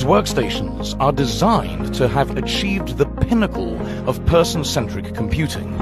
These workstations are designed to have achieved the pinnacle of person-centric computing.